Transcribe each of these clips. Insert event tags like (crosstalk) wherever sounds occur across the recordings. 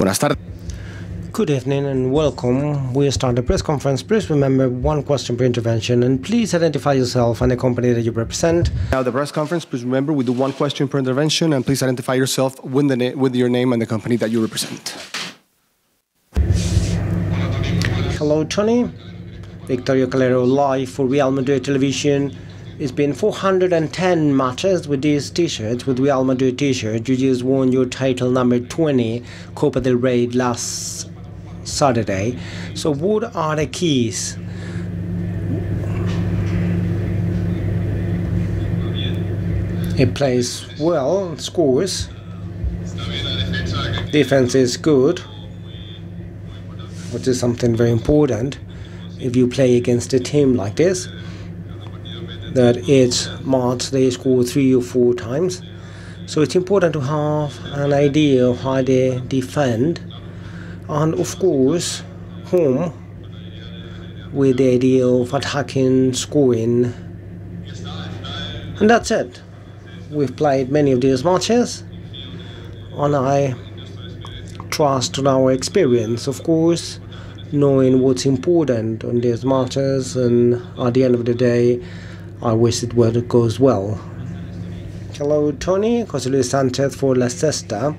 Buenas tardes. Good evening and welcome. We start the press conference. Please remember one question per intervention and please identify yourself and the company that you represent. Now, the press conference, please remember we do one question per intervention and please identify yourself with, the na- with your name and the company that you represent. Hello, Toni. Victoria Calero live for Real Madrid Television. It's been 410 matches with these t-shirts, with Real Madrid t-shirt. You just won your title number 20, Copa del Rey last Saturday. So what are the keys? He plays well, scores. Defense is good, which is something very important if you play against a team like this. That it's March they score three or four times. So it's important to have an idea of how they defend and of course home with the idea of attacking, scoring. And that's it. We've played many of these matches and I trust on our experience, of course, knowing what's important on these matches and at the end of the day I wish it well it goes well. Hello Toni, Jose Luis Sanchez for La Sexta.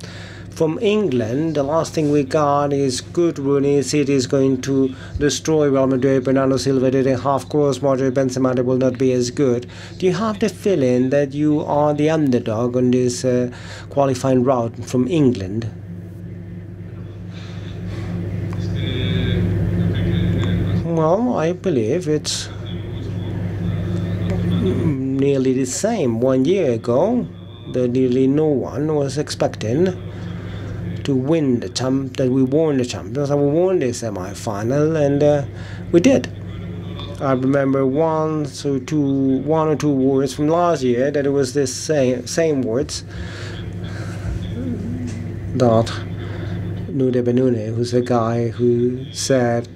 From England, the last thing we got is good Rooney. City is going to destroy Real Madrid. Bernardo Silva did a half cross. Madrid Benzema will not be as good. Do you have the feeling that you are the underdog on this uh, qualifying route from England? Well, I believe it's nearly the same. One year ago, that nearly no one was expecting to win the champ that we won the champions and we won the semi-final and uh, we did. I remember one or two one or two words from last year that it was the same same words that Nude Benune, who's a guy who said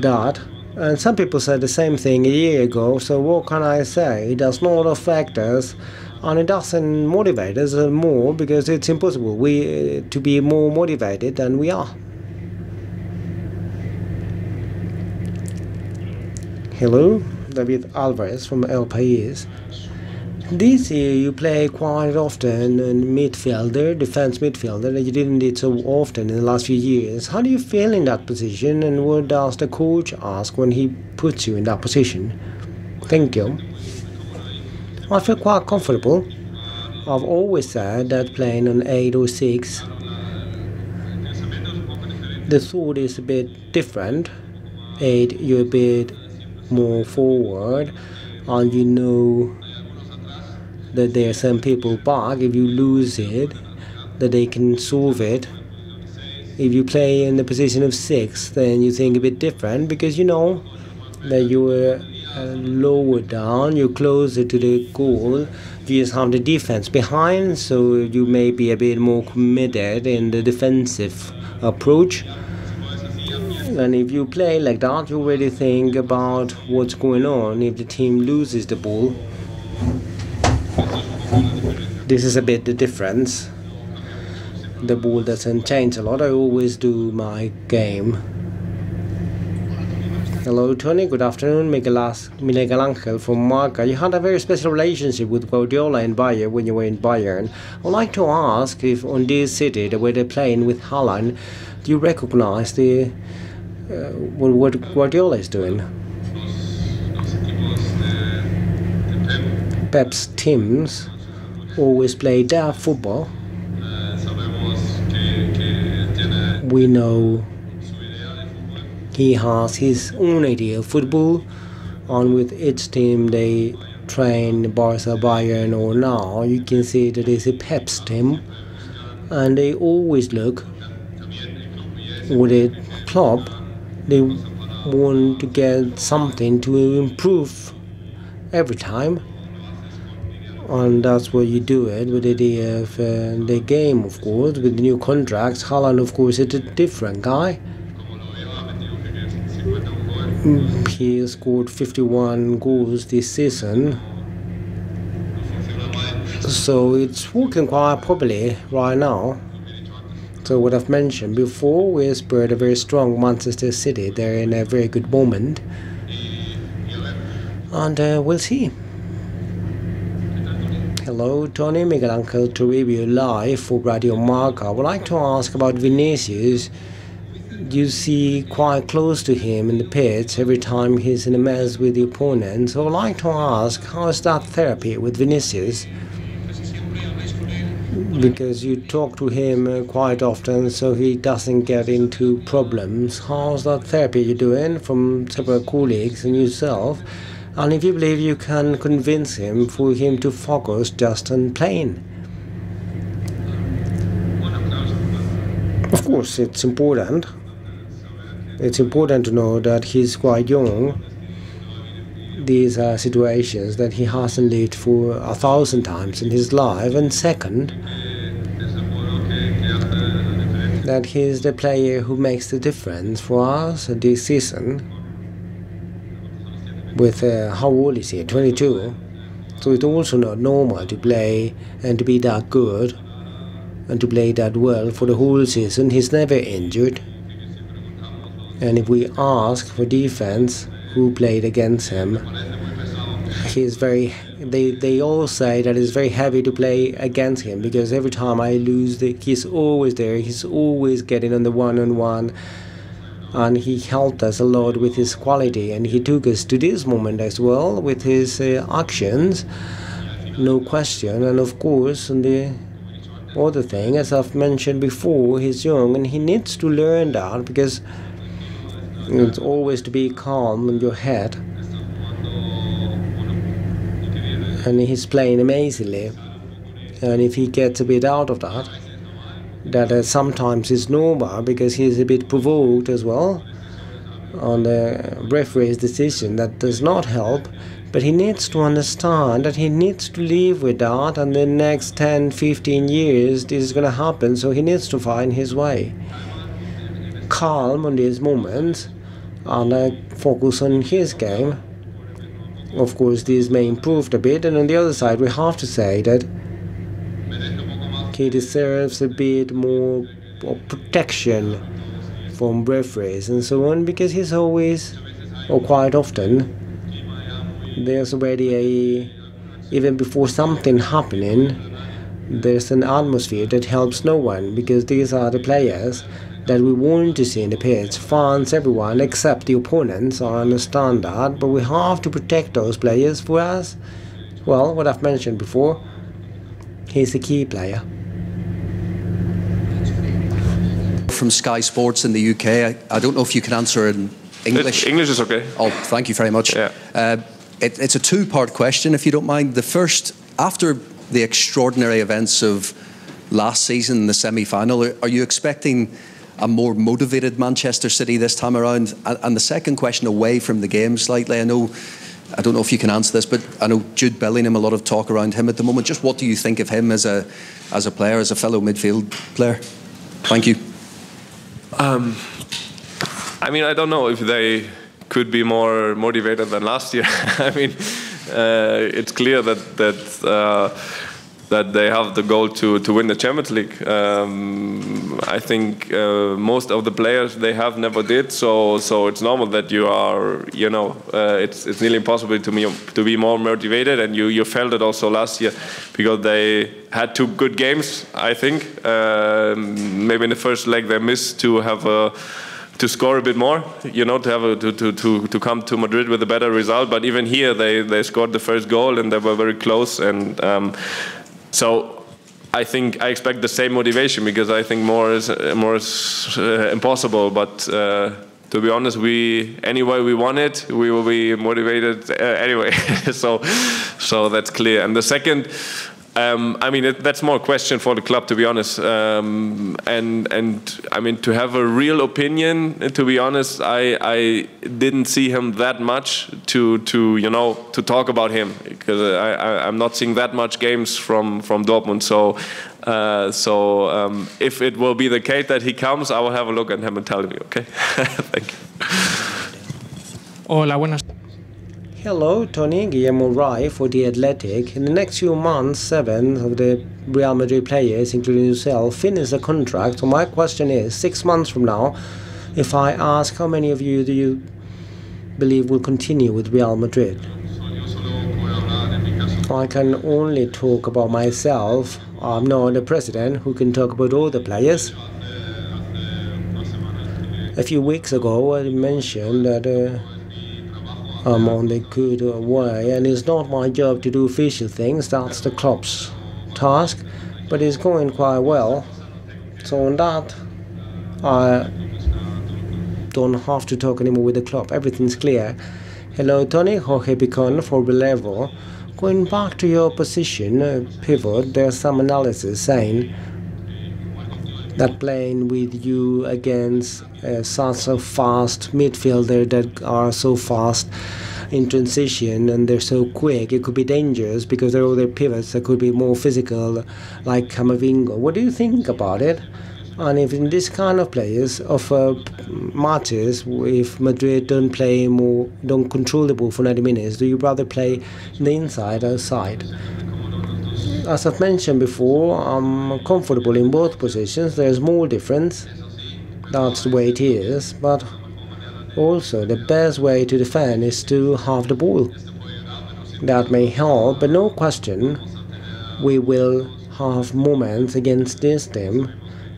that and some people said the same thing a year ago, so what can I say? It does not affect us and it doesn't motivate us more because it's impossible we uh, to be more motivated than we are. Hello, David Alvarez from El País. This year you play quite often in midfielder, defense midfielder, you didn't do so often in the last few years. How do you feel in that position and what does the coach ask when he puts you in that position? Thank you. I feel quite comfortable. I've always said that playing on 8 or 6 the thought is a bit different. 8 you're a bit more forward and you know that there are some people back if you lose it that they can solve it. If you play in the position of six then you think a bit different because you know that you're uh, lower down you're closer to the goal. You just have the defense behind so you may be a bit more committed in the defensive approach. And if you play like that you already think about what's going on. If the team loses the ball this is a bit the difference. The ball doesn't change a lot. I always do my game. Hello Toni, good afternoon. Miguel, Miguel Angel from Marca. You had a very special relationship with Guardiola in Bayern when you were in Bayern. I'd like to ask if on this city the way they're playing with Haaland do you recognize the uh, what, what Guardiola is doing? Pep's teams always play their football. We know he has his own idea of football, and with each team they train Barca, Bayern, or now you can see that it's a Pep's team, and they always look with a club. They want to get something to improve every time and that's where you do it with the uh, the game of course with the new contracts. Haaland of course is a different guy. He scored 51 goals this season. So it's working quite properly right now. So what I've mentioned before, we spurred a very strong Manchester City. They're in a very good moment, and uh, we'll see. Hello, Toni Miguel Angel Toribio live for Radio Marca. I would like to ask about Vinicius. You see quite close to him in the pits every time he's in a mess with the opponent. So I would like to ask, how is that therapy with Vinicius? Because you talk to him uh, quite often, so he doesn't get into problems. How's that therapy you're doing from several colleagues and yourself? And if you believe you can convince him for him to focus just on playing. Of course, it's important. It's important to know that he's quite young. These are situations that he hasn't lived for a thousand times in his life. And second, that he's the player who makes the difference for us this season with uh, how old is he? 22. So it's also not normal to play and to be that good and to play that well for the whole season. He's never injured. And if we ask for defense, who played against him, he's very. They they all say that it's very heavy to play against him because every time I lose, the, he's always there. He's always getting on the one on one and he helped us a lot with his quality and he took us to this moment as well with his uh, actions. No question and of course and the other thing as i've mentioned before he's young and he needs to learn that because it's always to be calm in your head. And he's playing amazingly. And if he gets a bit out of that that uh, sometimes is normal because he's a bit provoked as well on the referee's decision. That does not help but he needs to understand that he needs to live with that and the next 10 15 years this is going to happen. So he needs to find his way. Calm on these moments and uh, focus on his game. Of course this may improve a bit and on the other side we have to say that he deserves a bit more protection from referees and so on because he's always, or quite often, there's already a, even before something happening, there's an atmosphere that helps no one because these are the players that we want to see in the pitch. Fans, everyone except the opponents, I understand that, but we have to protect those players for us. Well, what I've mentioned before, he's a key player. From Sky Sports in the UK. I, I don't know if you can answer in English. It, English is okay. Oh, thank you very much. Yeah. Uh, it, it's a two part question, if you don't mind. The first, after the extraordinary events of last season, the semi final, are, are you expecting a more motivated Manchester City this time around? And, and the second question, away from the game slightly, I know. I don't know if you can answer this, but I know Jude Bellingham, a lot of talk around him at the moment. Just what do you think of him as a, as a player, as a fellow midfield player? Thank you. Um, I mean, I don't know if they could be more motivated than last year. (laughs) I mean, uh, it's clear that that uh, that they have the goal to to win the Champions League. Um, I think uh, most of the players they have never did. So so it's normal that you are you know uh, it's it's nearly impossible to me to be more motivated. And you you felt it also last year because they had two good games. I think um, maybe in the first leg they missed to have a to score a bit more, you know, to have a, to, to, to, to come to Madrid with a better result. But even here, they, they scored the first goal and they were very close. And um, so I think I expect the same motivation because I think more is more is uh, impossible. But uh, to be honest, we anyway we want it, we will be motivated uh, anyway. (laughs) so so that's clear. And the second. Um, I mean, it, that's more a question for the club, to be honest. Um, and and I mean, to have a real opinion, to be honest, I I didn't see him that much to to you know to talk about him because I, I am not seeing that much games from from Dortmund. So uh, so um, if it will be the case that he comes, I will have a look at him and tell you. Okay, (laughs) thank you. Hola, buenas. Hello, Toni Guillermo Rai for The Athletic. In the next few months, seven of the Real Madrid players, including yourself, finish the contract. So my question is, six months from now, if I ask how many of you do you believe will continue with Real Madrid? I can only talk about myself. I'm not the president who can talk about all the players. A few weeks ago, I mentioned that uh, I'm on the good way, and it's not my job to do official things, that's the club's task, but it's going quite well. So, on that, I don't have to talk anymore with the club, everything's clear. Hello, Toni, Jorge Picon for Relevo. Going back to your position, uh, pivot, there's some analysis saying that playing with you against uh, a fast midfielder that are so fast in transition and they're so quick, it could be dangerous because there are other pivots that could be more physical, like Camavinga. What do you think about it? And if in this kind of players of uh, matches, if Madrid don't play more, don't control the ball for 90 minutes, do you rather play the inside or outside? As I've mentioned before, I'm comfortable in both positions. There's small difference. That's the way it is. But also, the best way to defend is to have the ball. That may help, but no question, we will have moments against this team,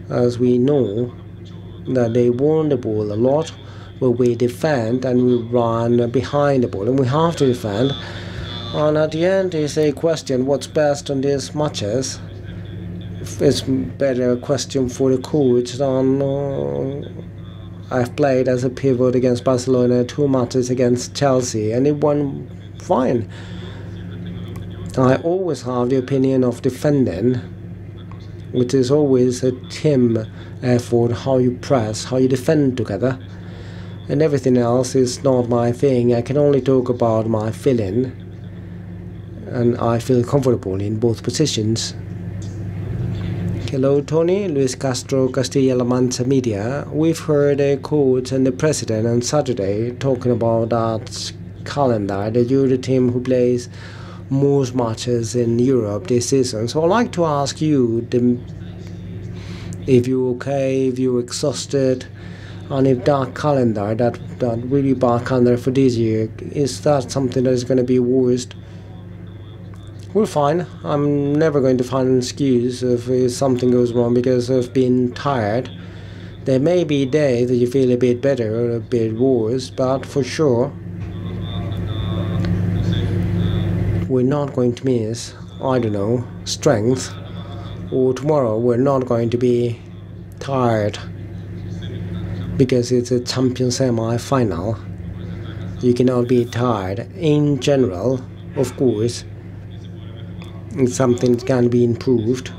as we know that they won the ball a lot, but we defend and we run behind the ball, and we have to defend. And at the end is a question what's best on these matches. It's better a question for the coach than uh, I've played as a pivot against Barcelona, two matches against Chelsea, and it won fine. I always have the opinion of defending, which is always a team effort, how you press, how you defend together. And everything else is not my thing. I can only talk about my feeling and I feel comfortable in both positions. Hello, Toni. Luis Castro, Castilla-La Mancha Media. We've heard a quote and the president on Saturday talking about that calendar that you're the team who plays most matches in Europe this season. So I'd like to ask you the, if you're okay, if you're exhausted, and if that calendar, that, that really bad calendar for this year, is that something that is going to be worst? We're fine. I'm never going to find an excuse if something goes wrong because of being tired. There may be days that you feel a bit better or a bit worse, but for sure, we're not going to miss, I don't know, strength, or tomorrow we're not going to be tired because it's a champion semi final. You cannot be tired. In general, of course, something can be improved.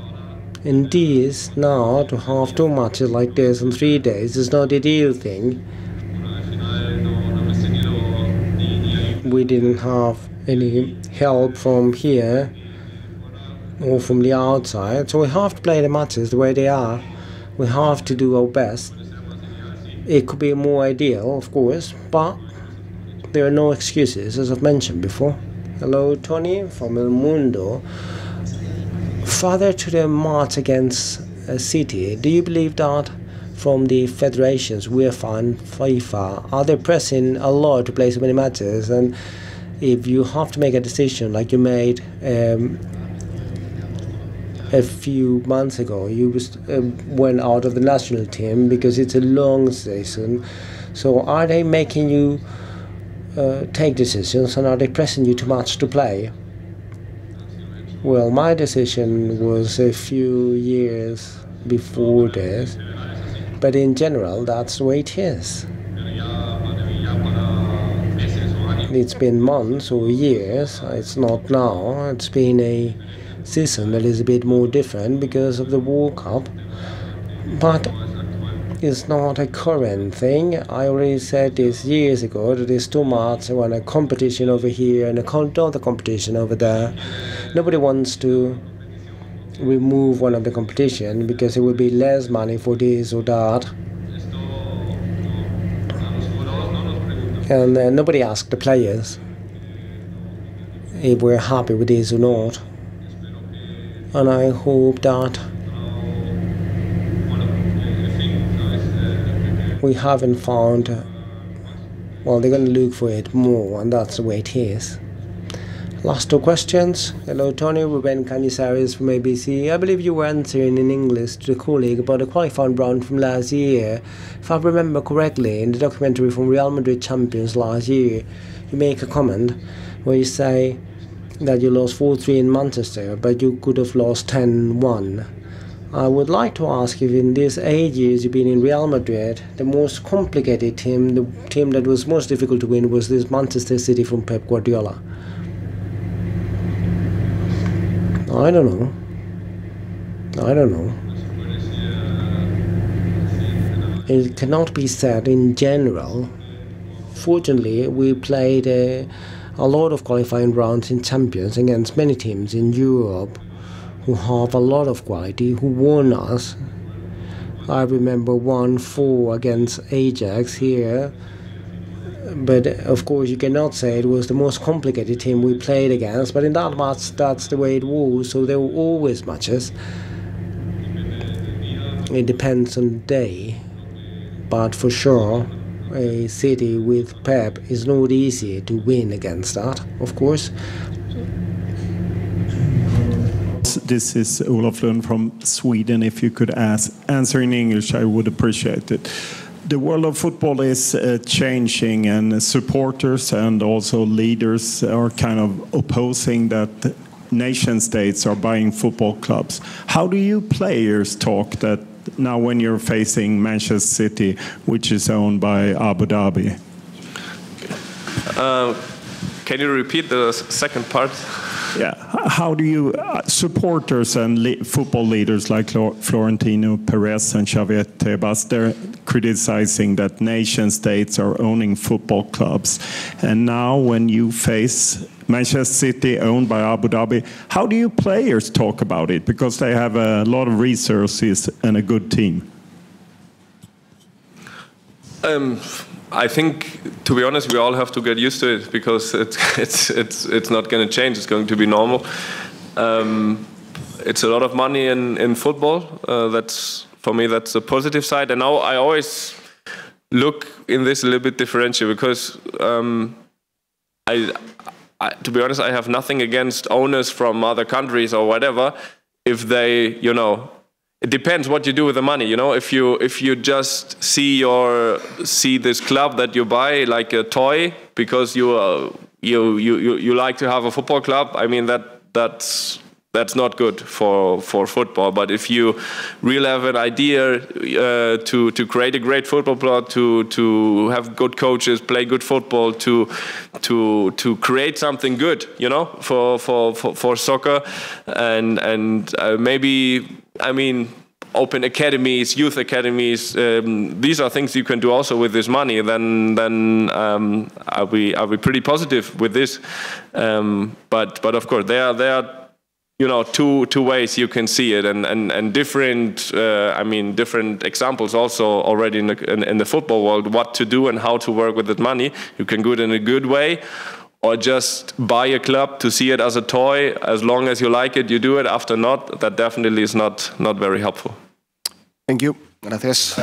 This now to have two matches like this in three days is not the ideal thing. We didn't have any help from here or from the outside, so we have to play the matches the way they are. We have to do our best. It could be more ideal, of course, but there are no excuses, as I've mentioned before. Hello, Toni from El Mundo. Further to the march against a city, do you believe that from the federations, UEFA and FIFA, are they pressing a lot to play so many matches? And if you have to make a decision like you made um, a few months ago, you uh, went out of the national team because it's a long season. So are they making you uh, take decisions and are they pressing you too much to play? Well, my decision was a few years before this, but in general, that's the way it is. It's been months or years, it's not now, it's been a season that is a bit more different because of the World Cup, but is not a current thing. I already said this years ago that there's too much when a competition over here and another competition over there. Nobody wants to remove one of the competition because it will be less money for this or that. And uh, nobody asked the players. if we're happy with this or not. And I hope that we haven't found, uh, well, they're going to look for it more, and that's the way it is. Last two questions. Hello, Toni. Ruben Canizares from ABC. I believe you were answering in English to the colleague about the qualifying round from last year. If I remember correctly, in the documentary from Real Madrid Champions last year, you make a comment where you say that you lost 4 3 in Manchester, but you could have lost 10 1. I would like to ask if in these eight years you've been in Real Madrid, the most complicated team, the team that was most difficult to win was this Manchester City from Pep Guardiola. I don't know. I don't know. It cannot be said in general. Fortunately, we played a, a lot of qualifying rounds in Champions against many teams in Europe who have a lot of quality, who won us. I remember 1 4 against Ajax here but of course you cannot say it was the most complicated team we played against but in that match that's the way it was so there were always matches it depends on the day but for sure a city with pep is not easy to win against that of course this is Olof Lund from Sweden. If you could ask, answer in English, I would appreciate it the world of football is uh, changing, and supporters and also leaders are kind of opposing that nation states are buying football clubs. How do you players talk that now when you're facing Manchester City, which is owned by Abu Dhabi? Uh, can you repeat the second part? Yeah, how do you uh, supporters and le football leaders like Florentino Perez and Javier Tebas they're criticizing that nation states are owning football clubs, and now when you face Manchester City owned by Abu Dhabi, how do you players talk about it because they have a lot of resources and a good team? Um, I think, to be honest, we all have to get used to it because (laughs) it's it's it's it's not going to change. It's going to be normal. Um, it's a lot of money in in football. Uh, that's for me. That's the positive side. And now I always look in this a little bit differential because um, I, I, to be honest, I have nothing against owners from other countries or whatever if they, you know, it depends what you do with the money you know? If you if you just see your see this club that you buy like a toy because you uh, you, you you like to have a football club i mean that that's that's not good for for football. But if you really have an idea uh, to to create a great football club to to have good coaches play good football to to to create something good you know for for for, for soccer and and uh, maybe I mean, open academies, youth academies. Um, these are things you can do also with this money. Then, then um, are we are we pretty positive with this? Um, but but of course, there are there are you know two two ways you can see it, and and and different. Uh, I mean, different examples also already in the, in, in the football world. What to do and how to work with that money. You can do it in a good way or just buy a club to see it as a toy. As long as you like it, you do it. After not, that definitely is not, not very helpful. Thank you. Gracias.